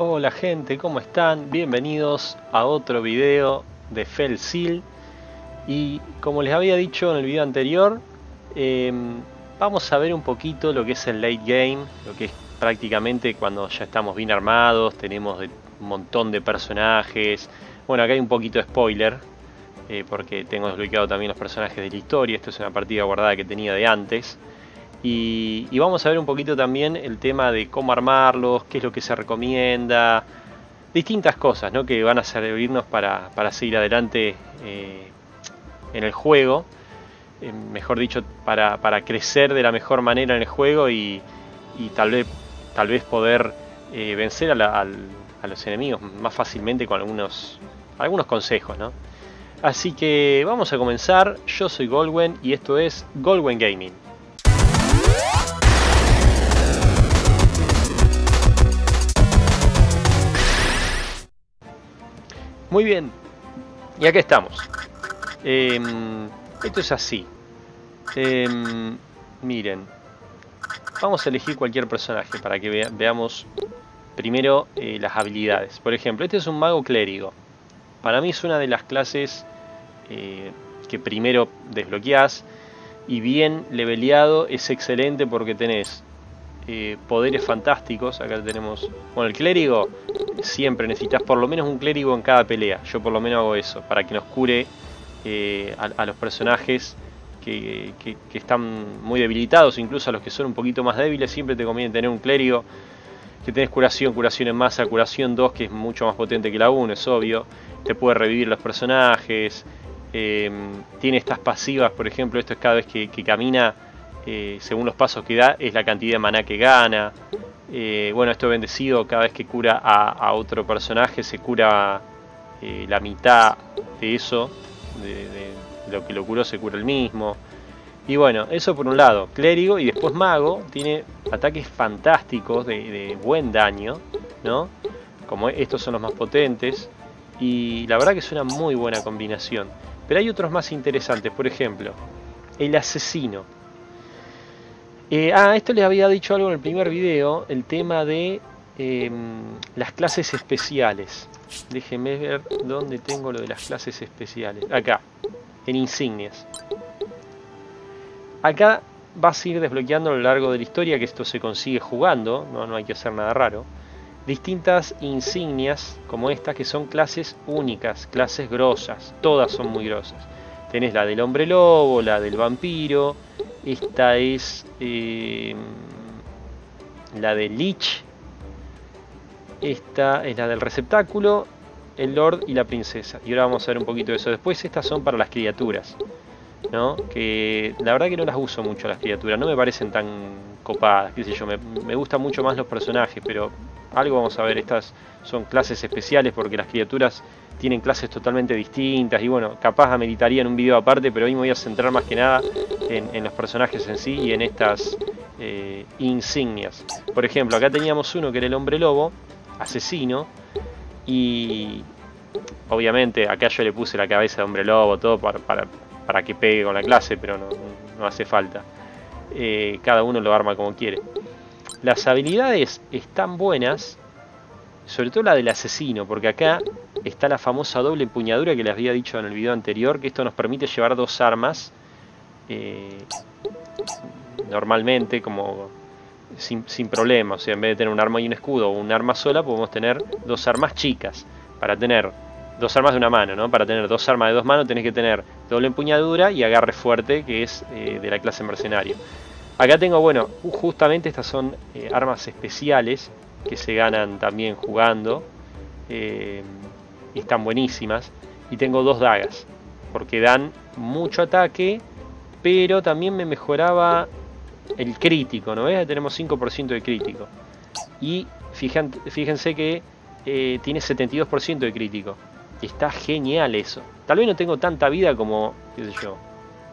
Hola gente, ¿cómo están? Bienvenidos a otro video de Fell Seal. Y como les había dicho en el video anterior em, vamos a ver un poquito lo que es el late game lo que es prácticamente cuando ya estamos bien armados tenemos un montón de personajes. Bueno acá hay un poquito de spoiler eh, porque tengo desbloqueado también los personajes de la historia. Esto es una partida guardada que tenía de antes y, vamos a ver un poquito también el tema de cómo armarlos, qué es lo que se recomienda, distintas cosas ¿no? que van a servirnos para, seguir adelante eh, en el juego, eh, mejor dicho, para, crecer de la mejor manera en el juego y, tal, vez, tal vez poder eh, vencer a, los enemigos más fácilmente con algunos, algunos consejos. ¿no? Así que vamos a comenzar, yo soy Goldwen y esto es Goldwen Gaming. Muy bien, y acá estamos. Em, esto es así. Em, miren, vamos a elegir cualquier personaje para que veamos primero eh, las habilidades. Por ejemplo, este es un mago clérigo. Para mí es una de las clases eh, que primero desbloqueás y bien leveleado es excelente porque tenés eh, poderes fantásticos. Acá tenemos. Bueno, el clérigo. Siempre necesitas por lo menos un clérigo en cada pelea. Yo por lo menos hago eso. Para que nos cure eh, a, los personajes que, están muy debilitados. Incluso a los que son un poquito más débiles. Siempre te conviene tener un clérigo. Que tenés curación, curación en masa, curación 2, que es mucho más potente que la 1, es obvio. Te puede revivir los personajes. Eh, tiene estas pasivas, por ejemplo, esto es cada vez que camina eh, según los pasos que da, es la cantidad de maná que gana. Eh, bueno, esto bendecido, cada vez que cura a, otro personaje, se cura eh, la mitad de eso, de, lo que lo curó, se cura el mismo. Y bueno, eso por un lado, clérigo y después mago, tiene ataques fantásticos de, buen daño, ¿no? Como estos son los más potentes. Y la verdad que es una muy buena combinación. Pero hay otros más interesantes, por ejemplo, el asesino. Eh, ah, esto les había dicho algo en el primer video, el tema de em, las clases especiales. Déjenme ver dónde tengo lo de las clases especiales. Acá, en insignias. Acá vas a ir desbloqueando a lo largo de la historia, que esto se consigue jugando, no, no hay que hacer nada raro. Distintas insignias como estas que son clases únicas, clases grosas, todas son muy grosas. Tenés la del hombre lobo, la del vampiro, esta es eh, la de Lich. Esta es la del receptáculo, el Lord y la princesa. Y ahora vamos a ver un poquito de eso. Después estas son para las criaturas. ¿no? Que la verdad que no las uso mucho las criaturas. No me parecen tan copadas. Qué yo. Me gustan mucho más los personajes. Pero algo vamos a ver. Estas son clases especiales porque las criaturas tienen clases totalmente distintas y bueno, capaz ameritaría en un video aparte, pero hoy me voy a centrar más que nada en, los personajes en sí y en estas eh, insignias. Por ejemplo, acá teníamos uno que era el hombre lobo, asesino, y obviamente acá yo le puse la cabeza de hombre lobo, todo para, para, que pegue con la clase, pero no, hace falta. Eh, cada uno lo arma como quiere. Las habilidades están buenas, sobre todo la del asesino, porque acá está la famosa doble empuñadura que les había dicho en el video anterior, que esto nos permite llevar dos armas eh, normalmente, como sin, sin problema. O sea, en vez de tener un arma y un escudo o un arma sola, podemos tener dos armas chicas. Para tener dos armas de una mano, ¿no? Para tener dos armas de dos manos tenés que tener doble empuñadura y agarre fuerte, que es eh, de la clase mercenario. Acá tengo, bueno, justamente estas son eh, armas especiales que se ganan también jugando están buenísimas. Y tengo dos dagas, porque dan mucho ataque, pero también me mejoraba el crítico, ¿no ves? Tenemos 5% de crítico. Y fíjense que eh, tiene 72% de crítico. Está genial eso. Tal vez no tengo tanta vida como,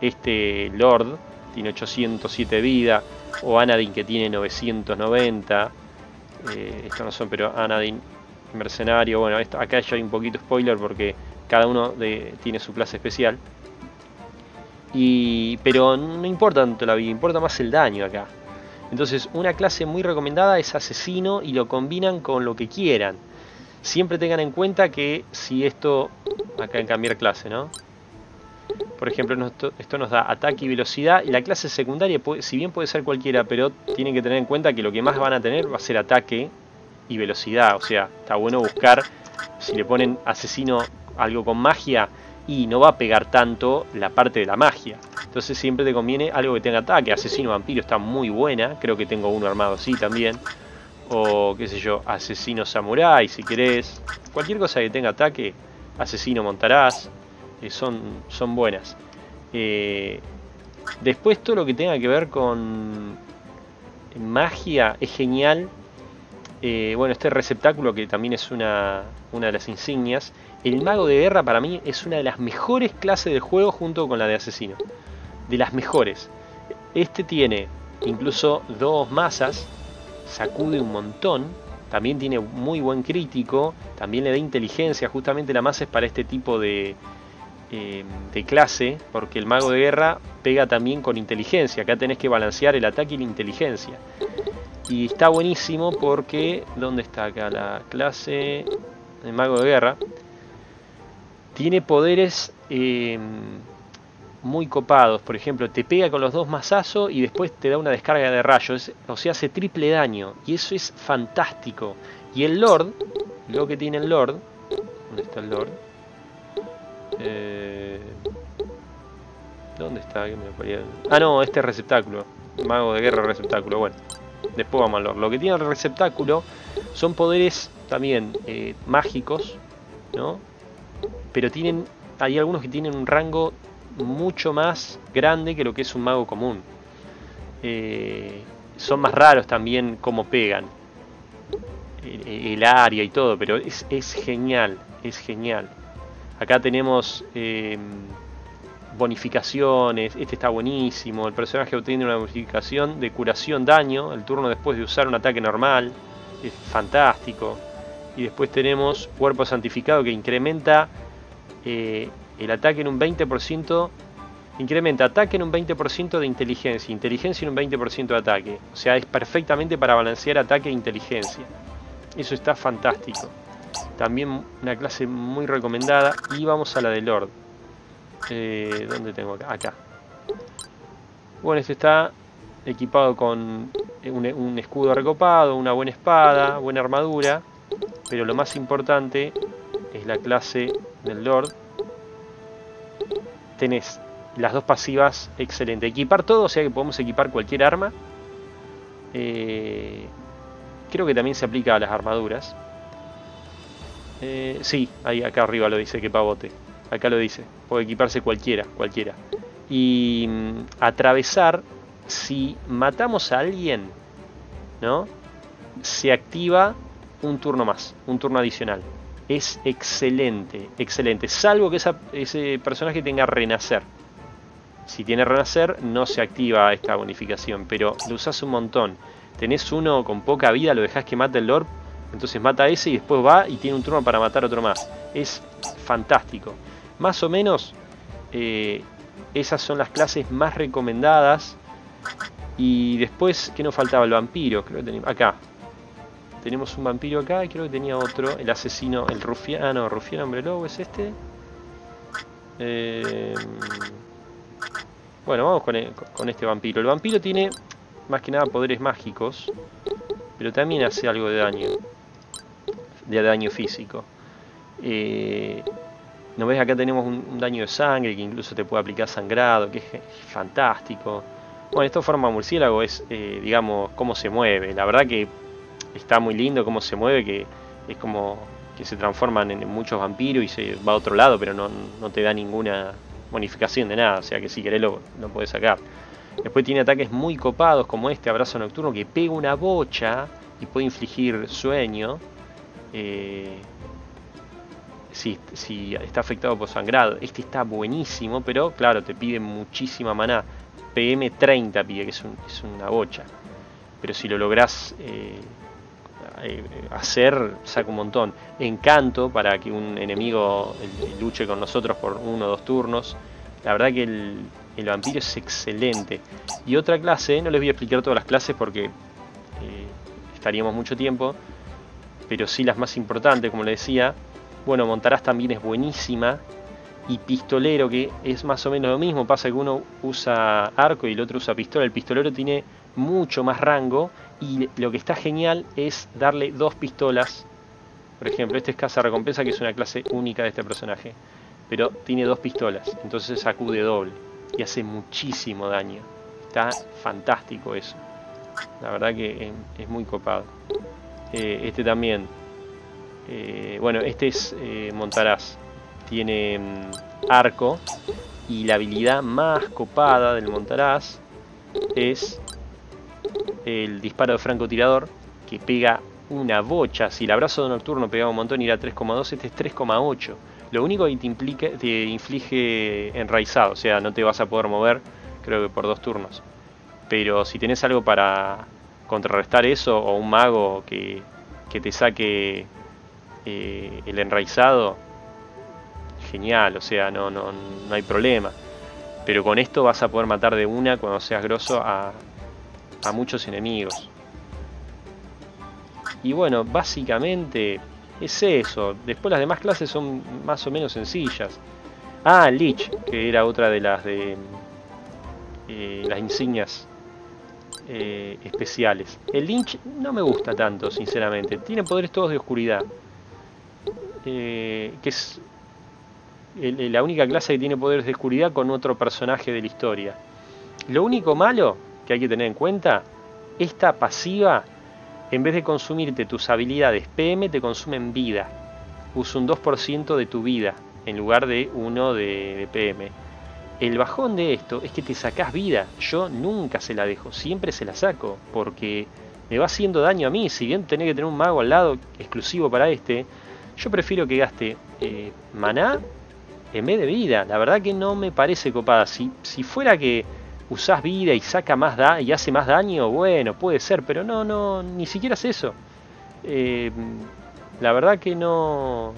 este Lord tiene 807 vida, o Anadin que tiene 990. Eh, estos no son, pero Anadin mercenario. Bueno, acá ya hay un poquito spoiler porque cada uno tiene su clase especial. Y, pero no importa tanto la vida, importa más el daño acá. Entonces, una clase muy recomendada es asesino y lo combinan con lo que quieran. Siempre tengan en cuenta que si esto, acá en cambiar clase, ¿no? Por ejemplo, esto nos da ataque y velocidad. Y la clase secundaria, si bien puede ser cualquiera, pero tienen que tener en cuenta que lo que más van a tener va a ser ataque y velocidad. O sea, está bueno buscar, si le ponen asesino algo con magia, y no va a pegar tanto la parte de la magia. Entonces siempre te conviene algo que tenga ataque. Asesino vampiro está muy buena. Creo que tengo uno armado así también. O qué sé yo, asesino samurai si querés. Cualquier cosa que tenga ataque, asesino montarás. Eh, son, son buenas. Eh, después todo lo que tenga que ver con magia es genial. Eh, bueno, este receptáculo que también es una, una de las insignias. El mago de guerra para mí es una de las mejores clases del juego junto con la de asesino. De las mejores. Este tiene incluso dos masas, sacude un montón, también tiene muy buen crítico, también le da inteligencia, justamente la masa es para este tipo de, eh, de clase, porque el mago de guerra pega también con inteligencia, acá tenés que balancear el ataque y la inteligencia. Y está buenísimo porque, ¿dónde está acá la clase? El mago de guerra. Tiene poderes eh, muy copados. Por ejemplo, te pega con los dos mazazos y después te da una descarga de rayos. O sea, hace triple daño. Y eso es fantástico. Y el Lord, lo que tiene el Lord. ¿Dónde está el Lord? Eh, ¿Dónde está? Ah, no, este receptáculo. Mago de guerra receptáculo. Bueno, después vamos al Lord. Lo que tiene el receptáculo son poderes también eh, mágicos, ¿no? Pero tienen, hay algunos que tienen un rango mucho más grande que lo que es un mago común. Eh, son más raros también como pegan. El, área y todo, pero es, genial, es genial. Acá tenemos eh, bonificaciones, este está buenísimo, el personaje obtiene una bonificación de curación daño el turno después de usar un ataque normal, es fantástico. Y después tenemos cuerpo santificado que incrementa eh, el ataque en un 20%, incrementa ataque en un 20% de inteligencia, inteligencia en un 20% de ataque. O sea, es perfectamente para balancear ataque e inteligencia. Eso está fantástico. También una clase muy recomendada. Y vamos a la de Lord. Eh, ¿Dónde tengo acá? Acá. Bueno, este está equipado con un, escudo recopado, una buena espada, buena armadura. Pero lo más importante es la clase del Lord. Tenés las dos pasivas excelente. Equipar todo, o sea que podemos equipar cualquier arma. Eh, creo que también se aplica a las armaduras. Eh, sí, ahí acá arriba lo dice, que pavote. Acá lo dice. Puede equiparse cualquiera, cualquiera. Y mm, atravesar, si matamos a alguien, ¿no? Se activa un turno más, un turno adicional es excelente, excelente. Salvo que ese personaje tenga renacer. Si tiene renacer, no se activa esta bonificación, pero lo usas un montón. Tenés uno con poca vida, lo dejas que mate el Lord, entonces mata a ese y después va y tiene un turno para matar otro más. Es fantástico. Más o menos, eh, esas son las clases más recomendadas. Y después, ¿qué nos faltaba? El vampiro, creo que tenemos. Acá, tenemos un vampiro acá y creo que tenía otro. El asesino, el rufiano, ah, no, rufiano hombre lobo es este. Eh, bueno, vamos con, este vampiro. El vampiro tiene más que nada poderes mágicos, pero también hace algo de daño. De daño físico. Eh, ¿No ves? Acá tenemos un, daño de sangre que incluso te puede aplicar sangrado, que es fantástico. Bueno, esto forma murciélago es, eh, digamos, cómo se mueve. La verdad que está muy lindo cómo se mueve, que es como que se transforman en muchos vampiros y se va a otro lado, pero no, te da ninguna bonificación de nada, o sea que si querés lo, lo puedes sacar. Después tiene ataques muy copados como este abrazo nocturno que pega una bocha y puede infligir sueño. Eh, si, está afectado por sangrado. Este está buenísimo, pero claro, te pide muchísima maná. PM30 pide, que es, una bocha. Pero si lo lográs eh, eh, hacer saca un montón. Encanto para que un enemigo luche con nosotros por uno o dos turnos. La verdad que el vampiro es excelente. Y otra clase, no les voy a explicar todas las clases porque eh, estaríamos mucho tiempo, pero sí las más importantes, como les decía. Bueno, Montarás también es buenísima. Y pistolero, que es más o menos lo mismo, pasa que uno usa arco y el otro usa pistola. El pistolero tiene mucho más rango y lo que está genial es darle dos pistolas. Por ejemplo, este es Casa Recompensa, que es una clase única de este personaje. Pero tiene dos pistolas, entonces sacude doble y hace muchísimo daño. Está fantástico eso. La verdad que es, muy copado. Eh, este también. Eh, bueno, este es eh, Montaraz. Tiene mm, arco. Y la habilidad más copada del Montaraz es el disparo de francotirador. Que pega una bocha. Si el abrazo de nocturno pegaba un montón y era 3,2, este es 3,8. Lo único que te, implica, te inflige enraizado, o sea, no te vas a poder mover, creo que por dos turnos. Pero si tenés algo para contrarrestar eso, o un mago que, te saque eh, el enraizado, genial, o sea, no, no, no hay problema. Pero con esto vas a poder matar de una cuando seas grosso a, a muchos enemigos. Y bueno, básicamente es eso. Después las demás clases son más o menos sencillas. Ah, Lich, que era otra de las de eh, las insignias eh, especiales. El Lynch no me gusta tanto, sinceramente. Tiene poderes todos de oscuridad. Eh, que es la única clase que tiene poderes de oscuridad con otro personaje de la historia. Lo único malo que hay que tener en cuenta, esta pasiva en vez de consumirte tus habilidades PM, te consumen vida. Usa un 2% de tu vida en lugar de 1 de, PM. El bajón de esto es que te sacas vida. Yo nunca se la dejo, siempre se la saco, porque me va haciendo daño a mí. Si bien tenés que tener un mago al lado exclusivo para este, yo prefiero que gaste eh, maná en vez de vida. La verdad que no me parece copada. Si, si fuera que usás vida y saca más da y hace más daño, bueno, puede ser, pero no, no, ni siquiera es eso. Eh, la verdad que no,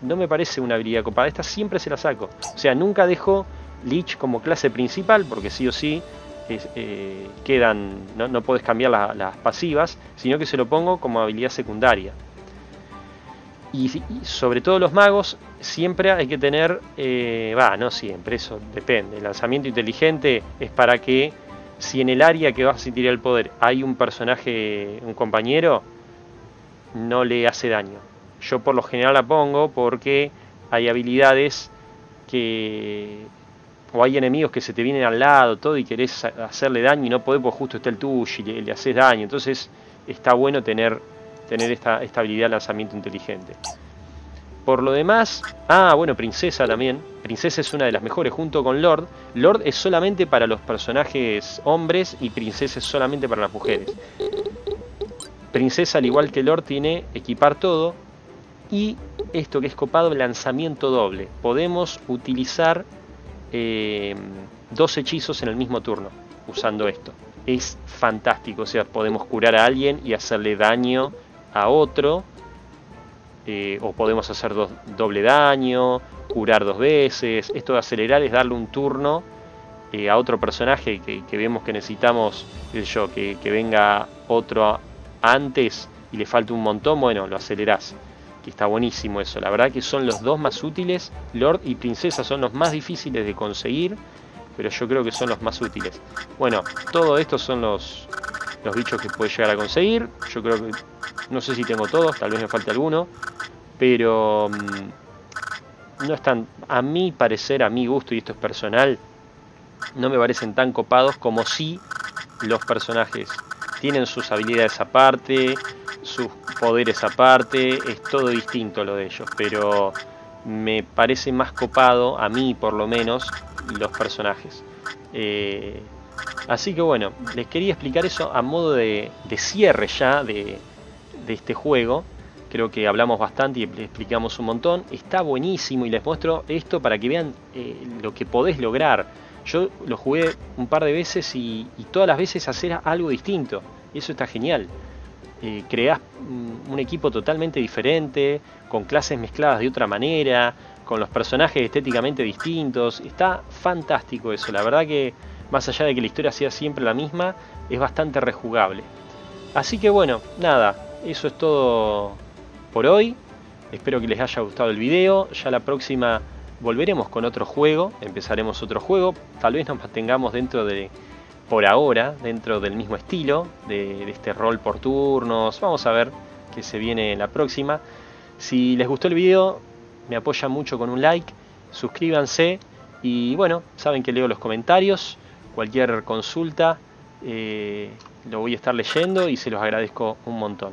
no me parece una habilidad copada. Esta siempre se la saco. O sea, nunca dejo Lich como clase principal, porque sí o sí eh, quedan, no, no puedes cambiar las pasivas, sino que se lo pongo como habilidad secundaria. Y, sobre todo los magos, siempre hay que tener, eh, va, no siempre, eso depende. El lanzamiento inteligente es para que si en el área que vas a sentir el poder hay un personaje, un compañero, no le hace daño. Yo por lo general la pongo porque hay habilidades que o hay enemigos que se te vienen al lado todo y querés hacerle daño y no podés porque justo está el tuyo y le, haces daño. Entonces está bueno tener tener esta, estabilidad de lanzamiento inteligente. Por lo demás, ah, bueno, Princesa también. Princesa es una de las mejores junto con Lord. Lord es solamente para los personajes hombres y Princesa es solamente para las mujeres. Princesa, al igual que Lord, tiene equipar todo. Y esto que es copado, lanzamiento doble. Podemos utilizar eh, dos hechizos en el mismo turno usando esto. Es fantástico, o sea, podemos curar a alguien y hacerle daño a otro, eh, o podemos hacer doble daño, curar dos veces. Esto de acelerar es darle un turno eh, a otro personaje que, vemos que necesitamos, yo, que, venga otro antes y le falta un montón, bueno, lo acelerás. Que está buenísimo eso. La verdad que son los dos más útiles. Lord y Princesa son los más difíciles de conseguir. Pero yo creo que son los más útiles. Bueno, todo esto son los, los bichos que puedes llegar a conseguir. Yo creo que no sé si tengo todos, tal vez me falte alguno, pero mm, no están, a mi parecer, a mi gusto, y esto es personal, no me parecen tan copados como si los personajes tienen sus habilidades aparte, sus poderes aparte, es todo distinto lo de ellos, pero me parece más copado, a mí por lo menos, los personajes. Eh, Así que bueno, les quería explicar eso a modo de, cierre ya de, este juego. Creo que hablamos bastante y explicamos un montón. Está buenísimo y les muestro esto para que vean eh, lo que podés lograr. Yo lo jugué un par de veces y, todas las veces hacer algo distinto. Y eso está genial. Eh, un equipo totalmente diferente, con clases mezcladas de otra manera, con los personajes estéticamente distintos. Está fantástico eso, la verdad que más allá de que la historia sea siempre la misma, es bastante rejugable. Así que bueno, nada, eso es todo por hoy. Espero que les haya gustado el video. Ya la próxima volveremos con otro juego, empezaremos otro juego. Tal vez nos mantengamos dentro de, por ahora, dentro del mismo estilo, de, este rol por turnos. Vamos a ver qué se viene en la próxima. Si les gustó el video, me apoyan mucho con un like, suscríbanse y bueno, saben que leo los comentarios, cualquier consulta eh, lo voy a estar leyendo y se los agradezco un montón.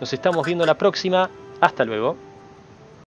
Nos estamos viendo la próxima, hasta luego.